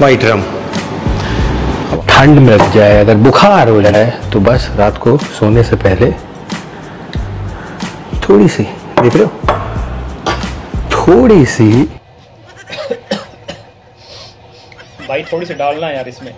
White रम ठंड में लग जाए अगर बुखार हो जाए तो बस रात को सोने से पहले थोड़ी सी देख रहे हो? थोड़ी सी भाई थोड़ी सी डालना यार इसमें।